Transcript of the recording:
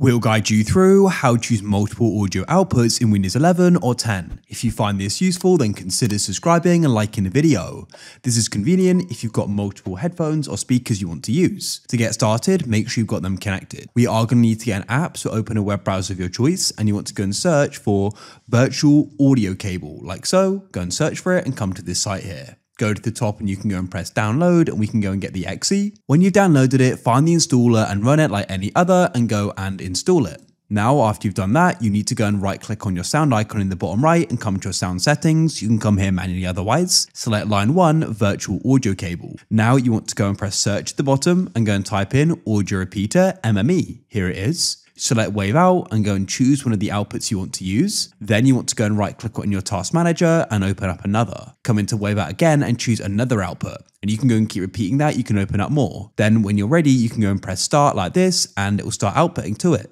We'll guide you through how to use multiple audio outputs in Windows 11 or 10. If you find this useful, then consider subscribing and liking the video. This is convenient if you've got multiple headphones or speakers you want to use. To get started, make sure you've got them connected. We are going to need to get an app, so open a web browser of your choice and you want to go and search for virtual audio cable, like so. Go and search for it and come to this site here go to the top and you can go and press download and we can go and get the exe. When you've downloaded it, find the installer and run it like any other and go and install it. Now, after you've done that, you need to go and right click on your sound icon in the bottom right and come to your sound settings. You can come here manually otherwise. Select line one, virtual audio cable. Now you want to go and press search at the bottom and go and type in audio repeater MME. Here it is select wave out and go and choose one of the outputs you want to use. Then you want to go and right click on your task manager and open up another. Come into wave out again and choose another output. And you can go and keep repeating that. You can open up more. Then when you're ready, you can go and press start like this and it will start outputting to it.